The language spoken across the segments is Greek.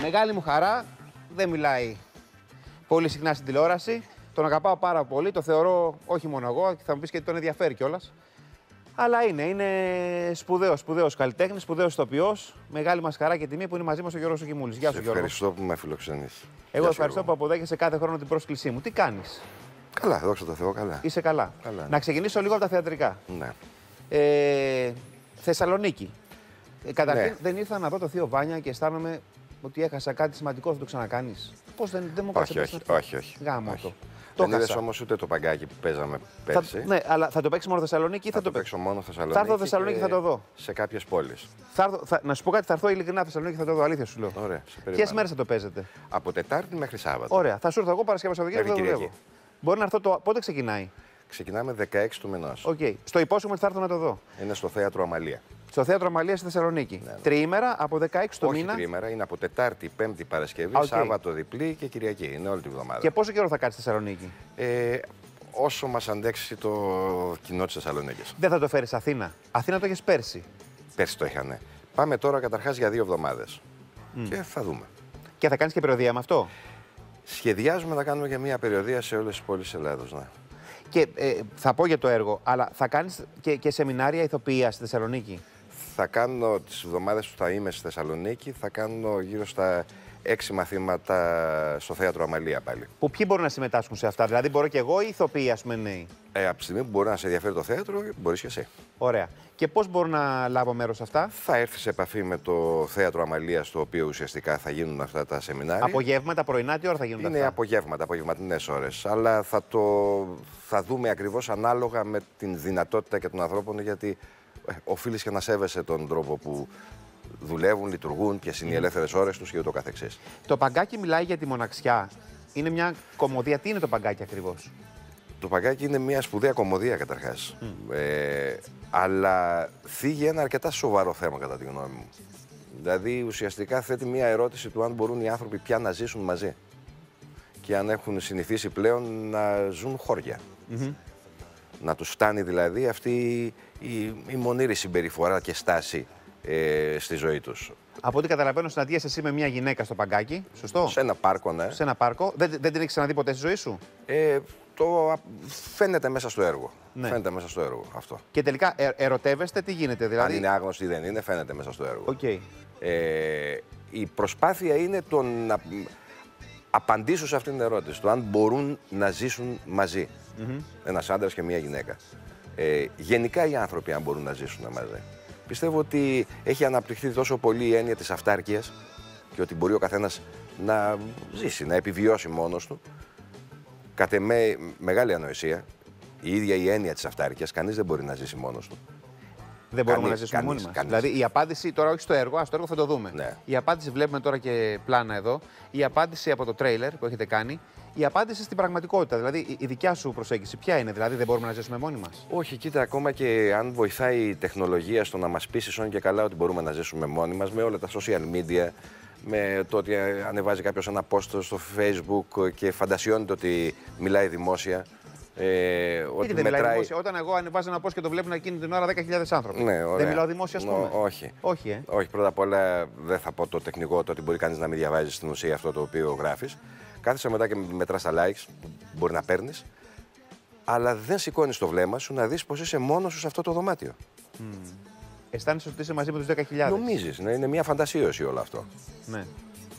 Μεγάλη μου χαρά, δεν μιλάει πολύ συχνά στην τηλεόραση. Τον αγαπάω πάρα πολύ, το θεωρώ όχι μόνο εγώ, θα μου πεις και τον ενδιαφέρει κιόλας. Αλλά είναι, είναι σπουδαίος, σπουδαίος καλλιτέχνης, σπουδαίος ηθοποιός. Μεγάλη μας χαρά και τιμή που είναι μαζί μας ο Γιώργος Κιμούλη. Γεια σου, Γιώργο. Ευχαριστώ που με φιλοξενείς. Εγώ ευχαριστώ που αποδέχεσαι κάθε χρόνο την πρόσκλησή μου. Τι κάνεις, Καλά, δόξα τω Θεώ, καλά. Είσαι καλά. καλά ναι. Να ξεκινήσω λίγο από τα θεατρικά. Ναι. Ε, Θεσσαλονίκη. Ε, καταρχήν ναι. δεν ήρθα να δω το Θείο Βάνια και αισθάνομαι ότι έχασα κάτι σημαντικό, θα το ξανακάνεις. Πώς δεν, δεν μου όχι, όχι, όχι, όχι, Γάμο όχι. το. Δεν είδες όμως ούτε το παγκάκι που παίζαμε πέρσι. Θα, ναι, αλλά θα το παίξει μόνο Θεσσαλονίκη ή θα, θα το, παίξω μόνο Θεσσαλονίκη. Θα έρθω Θεσσαλονίκη και θα το δω. Σε κάποιες πόλεις. Θα, θα, να σου πω κάτι, θα έρθω ειλικρινά Θεσσαλονίκη και θα το δω. Αλήθεια σου λέω. Ωραία, Ποιες μέρες θα το παίζετε; Από Τετάρτη μέχρι Σάββατο. Ωραία, θα σου έρθω εγώ Παρασκευή Σαββατοκύριακο και θα δουλεύω. Μπορεί να έρθω το. Πότε ξεκινάει; Ξεκινάμε 16 του μηνός. Okay. Στο υπόσχομαι ότι θα έρθω να το δω. Είναι στο θέατρο Αμαλία. Στο θέατρο Αμαλίας στη Θεσσαλονίκη. Ναι, ναι. Τριήμερα από 16 το Όχι μήνα. Τριήμερα, είναι από Τετάρτη, Πέμπτη Παρασκευή, okay. Σάββατο διπλή και Κυριακή. Είναι όλη τη βδομάδα. Και πόσο καιρό θα κάτσει στη Θεσσαλονίκη; Ε, όσο μας αντέξει το κοινό της Θεσσαλονίκης. Δεν θα το φέρεις Αθήνα; Αθήνα το έχεις πέρσι. Πέρσι το είχανε. Πάμε τώρα καταρχάς για δύο εβδομάδες. Mm. Και θα δούμε. Και θα κάνεις και περιοδία με αυτό; Σχεδιάζουμε να κάνουμε και μια περιοδία σε όλες τις πόλεις της Ελλάδος. Ναι. Και ε, θα πω για το έργο, αλλά θα κάνεις και, και σεμινάρια ηθοποιίας στη Θεσσαλονίκη; Θα κάνω τις εβδομάδες που θα είμαι στη Θεσσαλονίκη, θα κάνω γύρω στα έξι μαθήματα στο θέατρο Αμαλία πάλι. Που ποιοι μπορούν να συμμετάσχουν σε αυτά, Δηλαδή, μπορώ και εγώ ή ηθοποιοί, ας πούμε, νέοι; Ε, από τη στιγμή που μπορεί να σε ενδιαφέρει το θέατρο, μπορείς και εσύ. Ωραία. Και πώς μπορώ να λάβω μέρος σε αυτά, Θα έρθεις σε επαφή με το θέατρο Αμαλία, στο οποίο ουσιαστικά θα γίνουν αυτά τα σεμινάρια. Απογεύματα, πρωινά, τι ώρα θα γίνουν Είναι αυτά; απογεύματα, απογευματινές ώρες. Αλλά θα, το, θα δούμε ακριβώς ανάλογα με την δυνατότητα και των ανθρώπων, γιατί ε, οφείλει και να σέβεσαι τον τρόπο που δουλεύουν, λειτουργούν, ποιες είναι οι ελεύθερες ώρες τους και ούτω καθεξής. Το παγκάκι μιλάει για τη μοναξιά. Είναι μια κομμωδία. Τι είναι το παγκάκι ακριβώς; Το παγκάκι είναι μια σπουδαία κομμωδία καταρχάς. Ε, αλλά θίγει ένα αρκετά σοβαρό θέμα κατά τη γνώμη μου. Δηλαδή ουσιαστικά θέτει μια ερώτηση του αν μπορούν οι άνθρωποι πια να ζήσουν μαζί. Και αν έχουν συνηθίσει πλέον να ζουν χώρια. Να τους φτάνει δηλαδή αυτή η, η μονήρη συμπεριφορά και στάση ε, στη ζωή τους. Από ό,τι καταλαβαίνω, συναντιέσαι εσύ με μια γυναίκα στο παγκάκι. Σωστό; Σε ένα πάρκο, ναι. Σε ένα πάρκο. Δεν, δεν την έχεις ξαναδεί ποτέ στη ζωή σου; Ε, το φαίνεται μέσα στο έργο. Ναι. Φαίνεται μέσα στο έργο αυτό. Και τελικά ε, ερωτεύεστε, τι γίνεται δηλαδή. Αν είναι άγνωστη ή δεν είναι, φαίνεται μέσα στο έργο. Okay. Ε, η προσπάθεια είναι το να απαντήσω σε αυτήν την ερώτηση. Το αν μπορούν να ζήσουν μαζί. Mm -hmm. Ένας άντρας και μια γυναίκα. Ε, γενικά οι άνθρωποι, αν μπορούν να ζήσουν μαζί. Πιστεύω ότι έχει αναπτυχθεί τόσο πολύ η έννοια της αυτάρκειας και ότι μπορεί ο καθένας να ζήσει, να επιβιώσει μόνος του. Κατ' εμέ μεγάλη ανοησία. Η ίδια η έννοια της αυτάρκειας, κανείς δεν μπορεί να ζήσει μόνος του. Δεν μπορούμε κανείς, να ζήσουμε κανείς, μόνοι μας. Δηλαδή η απάντηση, τώρα όχι στο έργο, ας το έργο θα το δούμε. Ναι. Η απάντηση, βλέπουμε τώρα και πλάνα εδώ, η απάντηση από το τρέιλερ που έχετε κάνει, η απάντηση στην πραγματικότητα. Δηλαδή η δικιά σου προσέγγιση, ποια είναι, Δηλαδή δεν μπορούμε να ζήσουμε μόνοι μας; Όχι, κοίτα, ακόμα και αν βοηθάει η τεχνολογία στο να μας πείσει όν και καλά ότι μπορούμε να ζήσουμε μόνοι μας με όλα τα social media, με το ότι ανεβάζει κάποιος ένα post στο Facebook και φαντασιώνεται ότι μιλάει δημόσια. Ε, ότι δεν μετράει... δημόσια. Όταν εγώ ανεβάζω ένα post και το βλέπουν εκείνη την ώρα 10.000 άνθρωποι. Ναι, ωραία. Δεν μιλάω δημόσια, ας πούμε. Νο, όχι. Όχι, ε. όχι, πρώτα απ' όλα δεν θα πω το τεχνικό, το ότι μπορεί κανείς να μην διαβάζει στην ουσία αυτό το οποίο γράφεις. Κάθεσαι μετά και μετράς τα likes που μπορεί να παίρνεις. Αλλά δεν σηκώνεις το βλέμμα σου να δεις πως είσαι μόνος σου σε αυτό το δωμάτιο. Mm. Αισθάνεσαι ότι είσαι μαζί με τους 10.000. Νομίζεις, ναι, είναι μια φαντασίωση όλο αυτό. Ναι.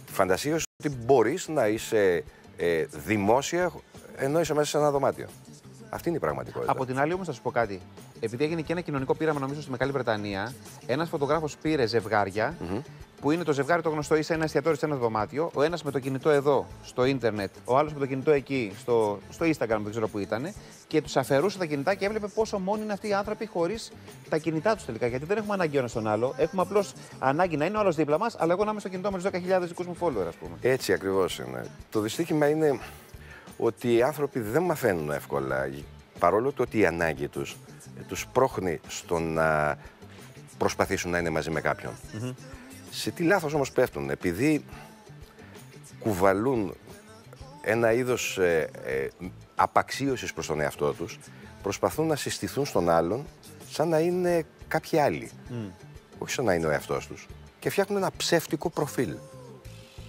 Φαντασίωση ότι μπορείς να είσαι ε, δημόσια ενώ είσαι μέσα σε ένα δωμάτιο. Αυτή είναι η πραγματικότητα. Από την άλλη, όμως, θα σου πω κάτι. Επειδή έγινε και ένα κοινωνικό πείραμα, νομίζω, στη Μεγάλη Βρετανία, ένας φωτογράφος πήρε ζευγάρια, mm -hmm. που είναι το ζευγάρι το γνωστό, είσαι ένα εστιατόριο σε ένα δωμάτιο, ο ένας με το κινητό εδώ, στο ίντερνετ, ο άλλος με το κινητό εκεί, στο, στο Instagram, δεν ξέρω που ήταν, και τους αφαιρούσε τα κινητά και έβλεπε πόσο μόνοι είναι αυτοί οι άνθρωποι χωρίς τα κινητά τους τελικά. Γιατί δεν έχουμε ανάγκη ο ένας τον άλλο. Έχουμε απλώς ανάγκη να είναι ο άλλος δίπλα μας, αλλά εγώ να είμαι στο κινητό με τους 10.000 δικούς μου follower, ας πούμε. Έτσι ακριβώς είναι. Το δυστύχημα είναι ότι οι άνθρωποι δεν μαθαίνουν εύκολα. Παρόλο το ότι η ανάγκη τους τους πρόχνει στο να προσπαθήσουν να είναι μαζί με κάποιον. Mm -hmm. Σε τι λάθος όμως πέφτουν. Επειδή κουβαλούν ένα είδος ε, ε, απαξίωσης προς τον εαυτό τους, προσπαθούν να συστηθούν στον άλλον σαν να είναι κάποιοι άλλοι. Mm. Όχι σαν να είναι ο εαυτός τους. Και φτιάχνουν ένα ψεύτικο προφίλ.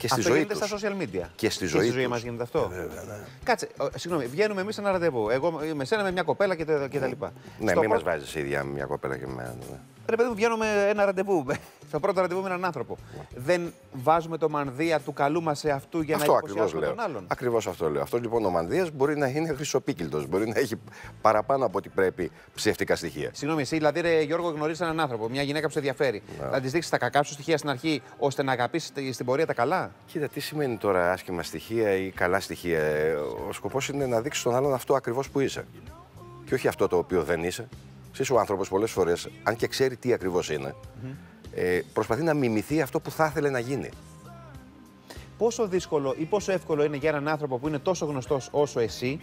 Και στη αυτό ζωή γίνεται τους. στα social media. Και στη ζωή στη ζωή τους. μας γίνεται αυτό. Βέβαια, ναι. Κάτσε, ο, συγγνώμη, βγαίνουμε εμείς σε ένα ραντεβού. Εγώ είμαι σένα με μια κοπέλα και, τα- και τα λοιπά. Ναι, Στο μην μας πρώτο- βάζεις ίδια μια κοπέλα και εμένα. Ναι. Ρε παιδί μου, βγαίνουμε ένα ραντεβού. Στο πρώτο ραντεβού με έναν άνθρωπο. Δεν βάζουμε το μανδύα του καλού μας σε αυτού για Αυτό να ακριβώς υποψιάσουμε λέω. τον άλλον. Ακριβώς αυτό λέω. Αυτός λοιπόν ο Μανδύας μπορεί να είναι χρυσοπίκυλτος. Μπορεί να έχει παραπάνω από ό,τι πρέπει ψεύτικα στοιχεία. Συγγνώμη, εσύ δηλαδή, ρε, Γιώργο, γνωρίζεις έναν άνθρωπο, μια γυναίκα που σε ενδιαφέρει. Ναι. Θα της δείξεις τα κακά σου στοιχεία στην αρχή, ώστε να αγαπήσεις στην πορεία τα καλά; Κοίτα, τι σημαίνει τώρα άσχημα στοιχεία ή καλά στοιχεία; Ε, Ο σκοπός είναι να δείξεις τον άλλον αυτό ακριβώς που είσαι. Και όχι αυτό το οποίο δεν είσαι. Εσύ ο άνθρωπος πολλές φορές, αν και ξέρει τι ακριβώς είναι, ε, προσπαθεί να μιμηθεί αυτό που θα ήθελε να γίνει. Πόσο δύσκολο ή πόσο εύκολο είναι για έναν άνθρωπο που είναι τόσο γνωστός όσο εσύ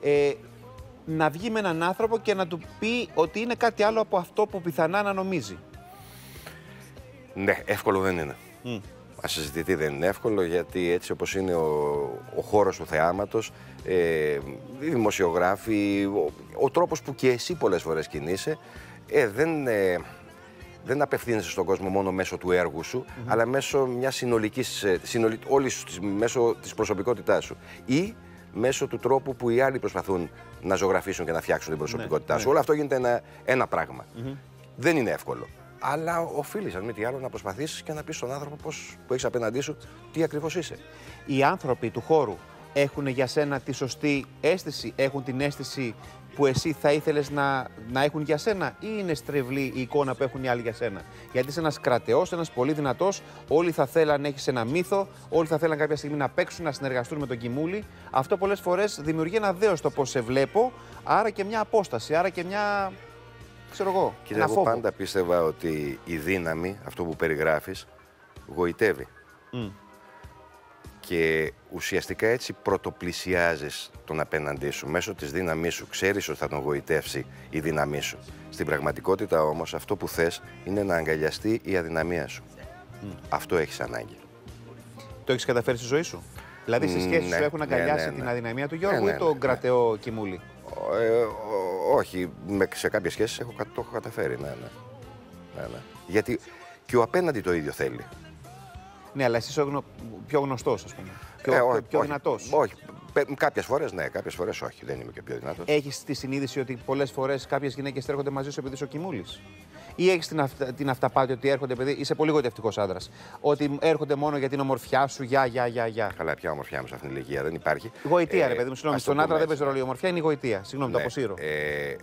ε, να βγει με έναν άνθρωπο και να του πει ότι είναι κάτι άλλο από αυτό που πιθανά να νομίζει; Ναι, εύκολο δεν είναι. Μμ. Ασυζητητή δεν είναι εύκολο γιατί έτσι όπως είναι ο, ο χώρος του θεάματος, ε, οι δημοσιογράφοι, ο, ο τρόπος που και εσύ πολλές φορές κινείσαι, ε, δεν, ε, δεν απευθύνεσαι στον κόσμο μόνο μέσω του έργου σου, αλλά μέσω μιας συνολικής, ε, συνολι, όλης, της- μέσω της προσωπικότητάς σου. Ή μέσω του τρόπου που οι άλλοι προσπαθούν να ζωγραφίσουν και να φτιάξουν την προσωπικότητά σου. Όλο αυτό γίνεται ένα, ένα πράγμα. Δεν είναι εύκολο. Αλλά οφείλεις, αν μη τι άλλο, να προσπαθήσεις και να πεις στον άνθρωπο πώς, που έχεις απέναντί σου τι ακριβώς είσαι. Οι άνθρωποι του χώρου έχουν για σένα τη σωστή αίσθηση, έχουν την αίσθηση που εσύ θα ήθελες να, να έχουν για σένα ή είναι στρεβλή η εικόνα που έχουν οι άλλοι για σένα; Γιατί είσαι ένας κρατεός, ένας πολύ δυνατός, όλοι θα θέλαν να έχεις ένα μύθο, όλοι θα θέλαν κάποια στιγμή να παίξουν, να συνεργαστούν με τον Κιμούλη. Αυτό πολλές φορές δημιουργεί ένα δέος στο πώς σε βλέπω, άρα και μια απόσταση, άρα και μια, ξέρω εγώ, Κοίτα, ένα εγώ φόβο. πάντα πίστευα ότι η δύναμη, αυτό που περιγράφεις, γοητεύει. Μμ. Και ουσιαστικά έτσι πρωτοπλησιάζεις τον απέναντί σου. Μέσω της δύναμής σου ξέρεις ότι θα τον γοητεύσει η δύναμή σου. Στην πραγματικότητα όμως αυτό που θες είναι να αγκαλιαστεί η αδυναμία σου. Αυτό έχεις ανάγκη. Το έχεις καταφέρει στη ζωή σου; Δηλαδή στις σχέσεις Ναι, σου έχουν ναι, αγκαλιάσει ναι, ναι. την αδυναμία του Ναι, Γιώργου ναι, ή τον ναι, κρατεό Κιμούλη; Ε, ο- όχι, με, σε κάποιες σχέσεις έχω, κα- το έχω καταφέρει, ναι, ναι. ναι, ναι. Γιατί και ο απέναντι το ίδιο θέλει. Ναι, αλλά εσύ είσαι ο γνω... πιο γνωστός, ας πούμε. Πιο, Ε, πιο, όχι, πιο όχι, δυνατός. Όχι. Κάποιες φορές ναι, κάποιες φορές όχι. Δεν είμαι και πιο δυνατός. Έχεις τη συνείδηση ότι πολλές φορές κάποιες γυναίκες έρχονται μαζί σου επειδή είσαι ο Κιμούλης; Ή έχεις την, αυτα... την αυταπάτη ότι έρχονται επειδή είσαι πολύ γοητευτικός άντρας. Ότι έρχονται μόνο για την ομορφιά σου, για, για, για, για. Καλά, πια ομορφιά μου σε αυτήν την ηλικία δεν υπάρχει. Γοητεία, Ε, ρε παιδί μου. Συγγνώμη, ας το στον άντρα πούμε δεν παίζει έτσι. ρόλο η ομορφιά, είναι η γοητεία. Συγγνώμη, το Ναι, αποσύρω. Ε,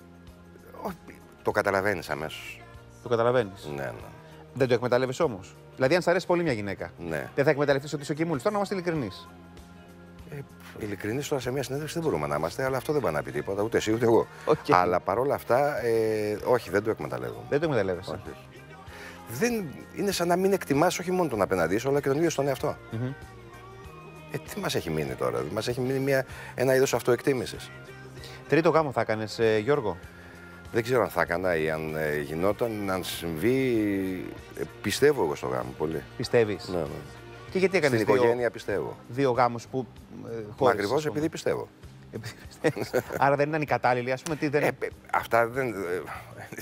όχι, το καταλαβαίνεις αμέσως. Το καταλαβαίνεις. Ναι, ναι. Δεν το εκμεταλλεύει όμως. Δηλαδή, αν σ' αρέσει πολύ μια γυναίκα, ναι. δεν θα εκμεταλλευτείς ότι είσαι ο Κιμούλης. Τώρα να είμαστε ειλικρινείς. Ε, ειλικρινείς τώρα σε μια συνέντευξη δεν μπορούμε να είμαστε, αλλά αυτό δεν πάει να πει τίποτα, ούτε εσύ ούτε εγώ. Οκ. Αλλά παρόλα αυτά, ε, όχι, δεν το εκμεταλλεύομαι. Δεν το εκμεταλλεύεσαι. Όχι, όχι. Δεν, είναι σαν να μην εκτιμάς όχι μόνο τον απέναντί σου, αλλά και τον ίδιο στον εαυτό. Μμμ. Ε, τι μας έχει μείνει τώρα, μας έχει μείνει μια, ένα είδος αυτοεκτίμησης. Τρίτο γάμο θα έκανε, Γιώργο; Δεν ξέρω αν θα έκανα ή αν ε, γινόταν, αν συμβεί. ε, πιστεύω εγώ στο γάμο πολύ. Πιστεύεις; Ναι, ναι. Και γιατί έκανε Στην δύο, οικογένεια πιστεύω. δύο γάμους που. Ε, Μα χώρισες, ακριβώς ας πούμε. επειδή πιστεύω. Επειδή πιστεύεις. Άρα δεν ήταν οι κατάλληλοι, ας πούμε. Τι δεν... Ε, ε, αυτά δεν. ε,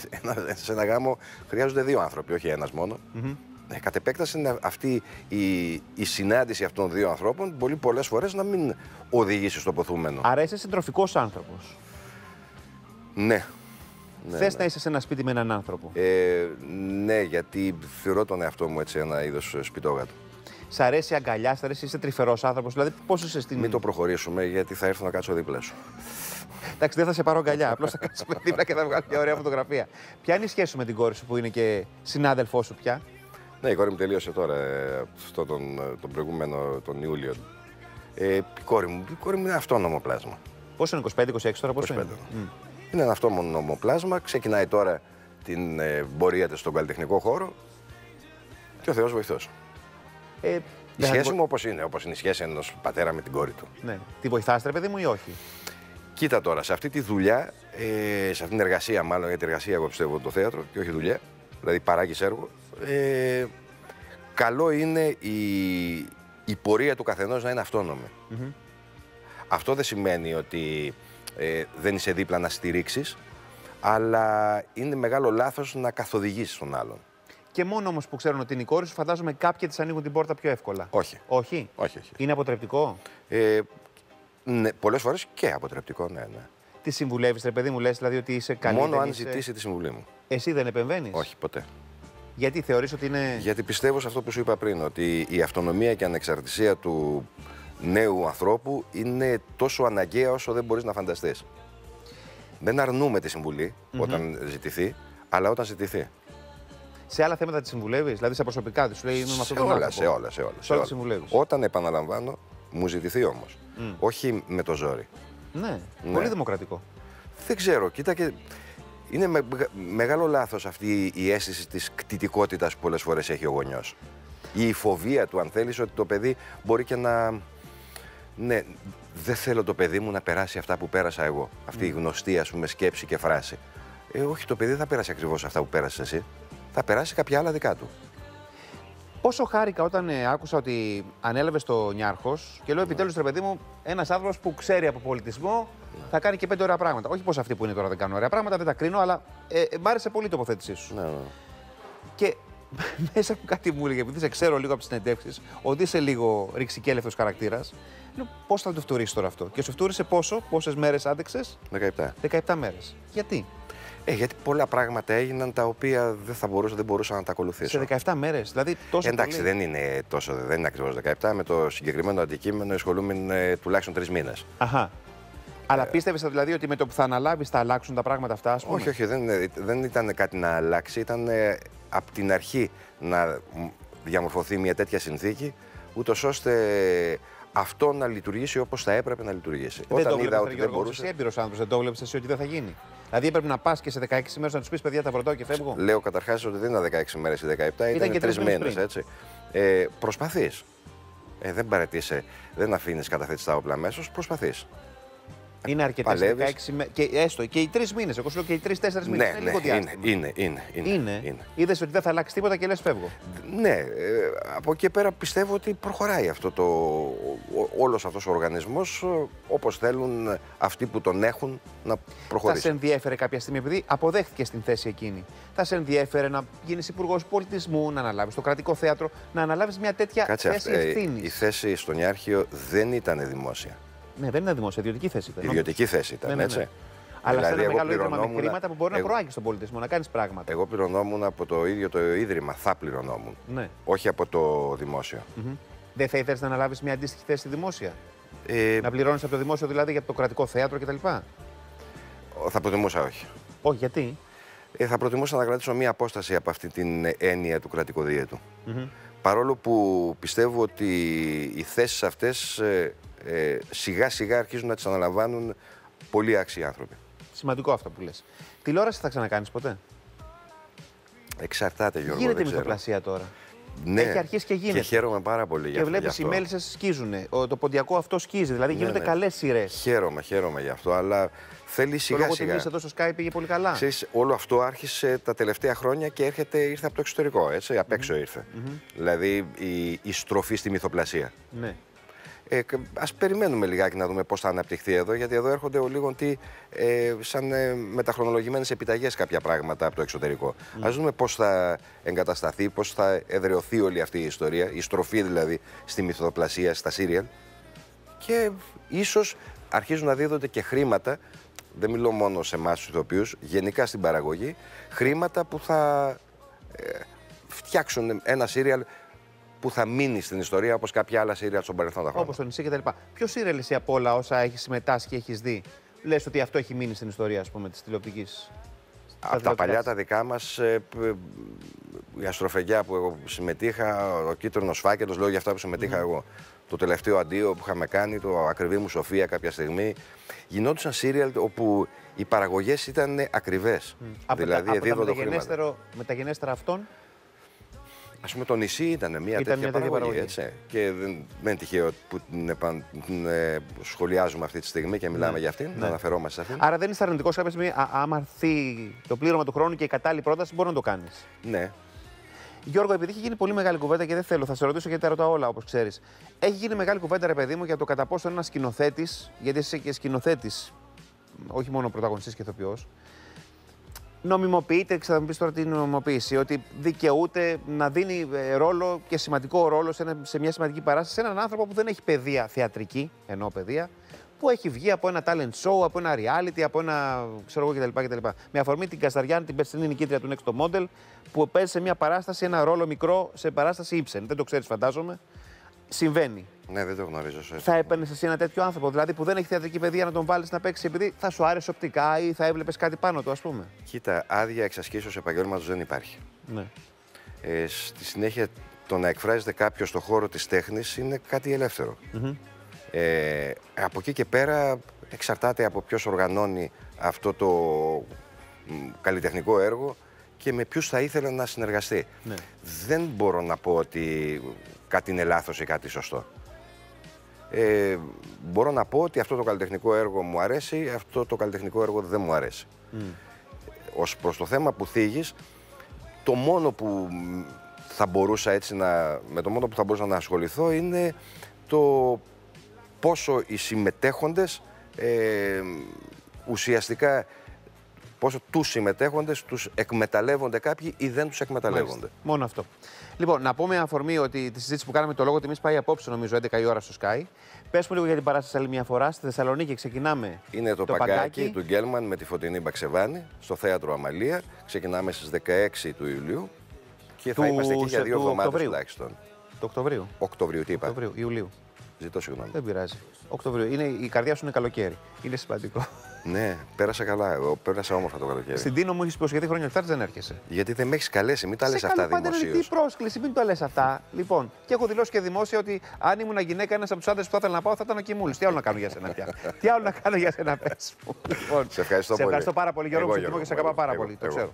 ένα- σε ένα γάμο χρειάζονται δύο άνθρωποι, όχι ένας μόνο. Μμμ. Ε, κατ' επέκταση είναι αυτή η, η συνάντηση αυτών των δύο ανθρώπων μπορεί πολλές φορές να μην οδηγήσει στο ποθούμενο. Άρα είσαι συντροφικός άνθρωπος. Ναι. Ναι, Θες ναι. να είσαι σε ένα σπίτι με έναν άνθρωπο. Ε, ναι, γιατί θεωρώ τον εαυτό μου έτσι ένα είδος σπιτόγατο. Σ' αρέσει η αγκαλιά, σ' αρέσει, είσαι τρυφερός άνθρωπος. Δηλαδή, πώ είσαι στην. Μην το προχωρήσουμε, γιατί θα έρθω να κάτσω δίπλα σου. Εντάξει, δεν θα σε πάρω αγκαλιά. Απλώς θα κάτσουμε δίπλα και θα βγάλω μια ωραία φωτογραφία. Ποια είναι η σχέση σου με την κόρη σου που είναι και συνάδελφός σου πια; Ναι, η κόρη μου τελείωσε τώρα, ε, αυτό τον, τον προηγούμενο, τον Ιούλιο. Ε, η, κόρη μου, η κόρη μου είναι αυτόνομο πλάσμα. Πόσο είναι, 25-26 τώρα, πόσο 25. είναι. Μμ. Είναι ένα αυτόνομο πλάσμα, ξεκινάει τώρα την ε, πορεία της στον καλλιτεχνικό χώρο και ο Θεός βοηθός. Ε, Η δεν θα σχέση την μου όπως είναι, όπως είναι η σχέση ενός πατέρα με την κόρη του. βο- Ναι. Τη βοηθάς, ρε παιδί μου, ή όχι; Κοίτα τώρα, σε αυτή τη δουλειά, ε, σε αυτήν την εργασία, μάλλον γιατί εργασία εγώ πιστεύω το θέατρο και όχι δουλειά, δηλαδή παράγεις έργο, ε, καλό είναι η, η πορεία του καθενός να είναι αυτόνομη. Μμμ. Αυτό δεν σημαίνει ότι ε, δεν είσαι δίπλα να στηρίξεις, αλλά είναι μεγάλο λάθος να καθοδηγήσεις τον άλλον. Και μόνο όμως που ξέρουν ότι είναι η κόρη σου, φαντάζομαι κάποιοι της ανοίγουν την πόρτα πιο εύκολα. Όχι. Όχι; Όχι, όχι. Είναι αποτρεπτικό; Ε, ναι, Πολλές φορές και αποτρεπτικό, ναι, ναι. Τι συμβουλεύεις, ρε παιδί μου, λες δηλαδή ότι είσαι καλή. Μόνο δεν αν είσαι- ζητήσει τη συμβουλή μου. Εσύ δεν επεμβαίνεις; Όχι, ποτέ. Γιατί θεωρείς ότι είναι. Γιατί πιστεύω σε αυτό που σου είπα πριν, ότι η αυτονομία και η ανεξαρτησία του νέου ανθρώπου είναι τόσο αναγκαία όσο δεν μπορείς να φανταστείς. Δεν αρνούμε τη συμβουλη όταν ζητηθεί, αλλά όταν ζητηθεί. Σε άλλα θέματα τη συμβουλεύεις, δηλαδή σε προσωπικά τη. Σου λέει είμαι με Σε αυτόν τον όλα, άνθρωπο. σε όλα, σε όλα. Σε όλα συμβουλεύεις. Όταν επαναλαμβάνω, μου ζητηθεί όμως. Όχι με το ζόρι. Ναι, Ναι. πολύ δημοκρατικό. Δεν ξέρω, κοίτα και είναι με- μεγάλο λάθος αυτή η αίσθηση της κτητικότητας που πολλές φορές έχει ο γονιός. Ή η φοβία του, αν θέλεις, ότι το παιδί μπορεί και να... Ναι, δεν θέλω το παιδί μου να περάσει αυτά που πέρασα εγώ. Αυτή η γνωστή, ας πούμε, σκέψη και φράση. Ε, όχι, το παιδί δεν θα περάσει ακριβώς αυτά που πέρασες εσύ. Θα περάσει κάποια άλλα δικά του. Πόσο χάρηκα όταν ε, άκουσα ότι ανέλαβε το Νιάρχος και λέω επιτέλους ρε παιδί μου, ένας άνθρωπος που ξέρει από πολιτισμό θα κάνει και πέντε ωραία πράγματα. Όχι πως αυτοί που είναι τώρα δεν κάνουν ωραία πράγματα, δεν τα κρίνω, αλλά ε, ε, μ' άρεσε πολύ η τοποθέτησή σου. Ναι, ναι. Και μέσα από κάτι μου έλεγε, επειδή σε ξέρω λίγο από τις συνεντεύξεις, ότι είσαι λίγο ρηξικέλευτος χαρακτήρας. Λέω πώς θα το φτουρήσεις τώρα αυτό; Και σου φτούρισε πόσο, πόσες μέρες άντεξες, 17. 17 μέρες. Γιατί, Ε, γιατί πολλά πράγματα έγιναν τα οποία δεν θα μπορούσα, δεν μπορούσα να τα ακολουθήσω. σε 17 μέρες, δηλαδή τόσο. Εντάξει, πολύ. δεν είναι τόσο, δεν είναι ακριβώς 17. Με το συγκεκριμένο αντικείμενο ασχολούμαι ε, τουλάχιστον τρεις μήνες. Αχα. Αλλά πίστευες δηλαδή ότι με το που θα αναλάβεις θα αλλάξουν τα πράγματα αυτά, ας πούμε; Όχι, όχι, δεν, είναι- δεν ήταν κάτι να αλλάξει. Ήταν ε, από την αρχή να μ, διαμορφωθεί μια τέτοια συνθήκη, ούτως ώστε αυτό να λειτουργήσει όπως θα έπρεπε να λειτουργήσει. Δεν το Όταν είδα βλέπεις, ότι ρε δεν Γιώργο, μπορούσε. Εσύ έμπειρος άνθρωπος, δεν το βλέπεις εσύ ότι δεν θα γίνει; Δηλαδή έπρεπε να πας και σε 16 μέρες να τους πεις παιδιά τα βροντάω και φεύγω. Λέω καταρχάς ότι δεν ήταν 16 μέρες ή 17, ήταν, και τρεις τρεις μήνες μήνες. πριν. Έτσι. Ε, Προσπαθείς. Ε, δεν παρετήσει, δεν αφήνεις καταθέτεις τα όπλα αμέσως. Προσπαθείς. Είναι αρκετές παλεύεις. 16 μέρε. Και έστω και οι τρεις μήνες. Εγώ σου λέω και οι τρει-τέσσερι μήνες. Ναι, είναι ναι, λίγο είναι, διάστημα. είναι, είναι, είναι, Είναι. είναι. Είδες ότι δεν θα αλλάξει τίποτα και λες φεύγω. Ναι, ε, από εκεί πέρα πιστεύω ότι προχωράει αυτό το, ο- όλος αυτός ο οργανισμός ε, όπως θέλουν αυτοί που τον έχουν να Θα προχωρήσει. σε ενδιέφερε κάποια στιγμή, επειδή αποδέχτηκε την θέση εκείνη, θα σε ενδιέφερε να γίνεις υπουργός πολιτισμού, να αναλάβεις το κρατικό θέατρο, να αναλάβεις μια τέτοια Κάτσε, θέση αυτή, ε, ευθύνης. η θέση στον Ιάρχιο δεν ήταν δημόσια. Ναι, δεν είναι δημόσια, ιδιωτική θέση ήταν. Ιδιωτική θέση ήταν, Ναι, ναι, ναι. έτσι. Αλλά σε Δηλαδή, ένα εγώ μεγάλο ίδρυμα με πληρωνόμουν- χρήματα που μπορεί να εγώ- προάγεις τον πολιτισμό, να κάνεις πράγματα. Εγώ πληρωνόμουν από το ίδιο το ίδρυμα, θα πληρωνόμουν. Ναι. Όχι από το δημόσιο. Μμμ. Δεν θα ήθελες να αναλάβεις μια αντίστοιχη θέση στη δημόσια; Ε, Να πληρώνεις από το δημόσιο δηλαδή για το κρατικό θέατρο κτλ. θα προτιμούσα όχι. Όχι, γιατί; Ε, θα προτιμούσα να κρατήσω μία απόσταση από αυτή την έννοια του κρατικοδίαιτου. Μμμ. Παρόλο που πιστεύω ότι οι θέσεις αυτές ε, ε, σιγά σιγά αρχίζουν να τις αναλαμβάνουν πολύ άξιοι άνθρωποι. Σημαντικό αυτό που λες. Τηλεόραση θα ξανακάνεις ποτέ; Εξαρτάται Γιώργο, γίνεται δεν ξέρω. μυθοπλασία τώρα. Ναι, Έχει αρχίσει και γίνεται. Και χαίρομαι πάρα πολύ για Και αυτό. βλέπεις γι' οι αυτό. μέλισσες σκίζουν. Το ποντιακό αυτό σκίζει. Δηλαδή Ναι, γίνονται ναι. καλές σειρές. Χαίρομαι, χαίρομαι γι' αυτό, αλλά θέλει Το σιγά λόγο σιγά. τιμή εδώ στο Skype πήγε πολύ καλά. Ξέρεις, όλο αυτό άρχισε τα τελευταία χρόνια και έρχεται, ήρθε από το εξωτερικό, έτσι, απ' έξω ήρθε. Δηλαδή η, η στροφή στη μυθοπλασία. Ναι. Ε, κ- ας περιμένουμε λιγάκι να δούμε πώς θα αναπτυχθεί εδώ, γιατί εδώ έρχονται ο λίγο τι, ε, σαν ε, μεταχρονολογημένες επιταγές κάποια πράγματα από το εξωτερικό. Ας δούμε πώς θα εγκατασταθεί, πώς θα εδραιωθεί όλη αυτή η ιστορία, η στροφή δηλαδή στη μυθοπλασία, στα σύριαλ. Και ίσως αρχίζουν να δίδονται και χρήματα, δεν μιλώ μόνο σε εμάς τους ηθοποιούς, γενικά στην παραγωγή, χρήματα που θα ε, φτιάξουν ένα σύριαλ που θα μείνει στην ιστορία όπως κάποια άλλα σύριαλ στον παρελθόντα χρόνια. Όπως το νησί κτλ. Ποιος σύρελ εσύ από όλα όσα έχεις συμμετάσχει και έχεις δει, λες ότι αυτό έχει μείνει στην ιστορία ας πούμε, της τηλεοπτικής. Από τα παλιά τα δικά μας, ε, π- ε, η αστροφεγιά που εγώ συμμετείχα, ο κίτρινος φάκελος, λέω για αυτά που συμμετείχα εγώ. Το τελευταίο αντίο που είχαμε κάνει, το ακριβή μου Σοφία κάποια στιγμή. Γινόντουσαν σύριαλ όπου οι παραγωγές ήταν ακριβές. Από δηλαδή τα, από τα εδίδονται χρήματα. μεταγενέστερο, μεταγενέστερα αυτών, Α πούμε, το νησί ήταν μια Ήταν τέτοια μια τέτοια παραγωγή. παραγωγή. Έτσι. Και δεν, δεν είναι τυχαίο που την, επαν- την, ε, σχολιάζουμε αυτή τη στιγμή και μιλάμε για αυτήν, να αναφερόμαστε σε αυτήν. Άρα δεν είσαι αρνητικός κάποια στιγμή, α- άμα έρθει το πλήρωμα του χρόνου και η κατάλληλη πρόταση, μπορεί να το κάνεις. Ναι. Γιώργο, επειδή έχει γίνει πολύ μεγάλη κουβέντα και δεν θέλω, θα σε ρωτήσω γιατί τα ρωτάω όλα όπως ξέρεις. Έχει γίνει μεγάλη κουβέντα, ρε παιδί μου, για το κατά πόσο ένας σκηνοθέτης, γιατί είσαι και σκηνοθέτης, όχι μόνο πρωταγωνιστής και ηθοποιός, νομιμοποιείται, θα μου πεις τώρα την νομιμοποίηση, ότι δικαιούται να δίνει ε, ρόλο και σημαντικό ρόλο σε, ένα, σε μια σημαντική παράσταση σε έναν άνθρωπο που δεν έχει παιδεία θεατρική, ενώ παιδεία, που έχει βγει από ένα talent show, από ένα reality, από ένα ξέρω εγώ κτλ. κτλ. Με αφορμή την Κασταριάνη, την περσινή νικήτρια του Next Model, που παίζει σε μια παράσταση ένα ρόλο μικρό σε παράσταση ύψεν. Δεν το ξέρεις, φαντάζομαι. Συμβαίνει. Ναι, δεν το γνωρίζω. Σε Θα έπαιρνες εσύ ένα τέτοιο άνθρωπο, δηλαδή που δεν έχει θεατρική παιδεία να τον βάλεις να παίξει επειδή θα σου άρεσε οπτικά ή θα έβλεπες κάτι πάνω του, ας πούμε. Κοίτα, άδεια εξασκήσεως επαγγέλματος δεν υπάρχει. Ναι. Ε, στη συνέχεια, το να εκφράζεται κάποιος στον χώρο της τέχνης είναι κάτι ελεύθερο. Ε, από εκεί και πέρα εξαρτάται από ποιος οργανώνει αυτό το μ, καλλιτεχνικό έργο και με ποιους θα ήθελε να συνεργαστεί. Ναι. Δεν μπορώ να πω ότι κάτι είναι λάθος ή κάτι σωστό. Ε, μπορώ να πω ότι αυτό το καλλιτεχνικό έργο μου αρέσει, αυτό το καλλιτεχνικό έργο δεν μου αρέσει. Ως προς το θέμα που θίγεις, το μόνο που μ, θα μπορούσα έτσι να, με το μόνο που θα μπορούσα να ασχοληθώ είναι το πόσο οι συμμετέχοντες ε, ουσιαστικά πόσο τους συμμετέχοντες τους εκμεταλλεύονται κάποιοι ή δεν τους εκμεταλλεύονται. Μάλιστα. Μόνο αυτό. Λοιπόν, να πούμε αφορμή ότι τη συζήτηση που κάναμε το λόγο τιμής πάει απόψε, νομίζω, 11 η ώρα στο Sky. Πες μου λίγο για την παράσταση άλλη μια φορά. Στη Θεσσαλονίκη ξεκινάμε. Είναι το, παγκάκι, του Γκέλμαν με τη Φωτεινή Μπαξεβάνη στο θέατρο Αμαλία. Ξεκινάμε στις 16 του Ιουλίου και θα Του- είμαστε εκεί για σε- δύο του εβδομάδες Οκτωβρίου. τουλάχιστον. Το Οκτωβρίου. Οκτωβρίου, τι είπα; Οκτωβρίου, Ιουλίου. Ζητώ συγγνώμη. Δεν πειράζει. Οκτωβρίου. Είναι, η καρδιά σου είναι καλοκαίρι. Είναι σημαντικό. Ναι, πέρασα καλά. Εγώ πέρασα όμορφα το καλοκαίρι. Στην Τίνο μου έχεις υποσχεθεί χρόνια Εκτάρτη δεν έρχεσαι. Γιατί δεν με έχεις καλέσει, μην τα λες Σε αυτά καλώ πάντα, ρε, δημοσίως. Τι πρόσκληση, μην το λες αυτά. Λοιπόν, και έχω δηλώσει και δημόσια ότι αν ήμουν γυναίκα, ένας από τους άντρες που θα ήθελα να πάω θα ήταν ο Κιμούλης. Τι άλλο να κάνω για σένα πια; Τι άλλο να κάνω για σένα, πες μου. Λοιπόν, Σε ευχαριστώ σε πολύ. ευχαριστώ πάρα πολύ, Γιώργο. Εγώ, Σε εκτιμώ Γιώργο, και σε αγαπάω εγώ, πάρα εγώ, πολύ. Το εγώ. ξέρω.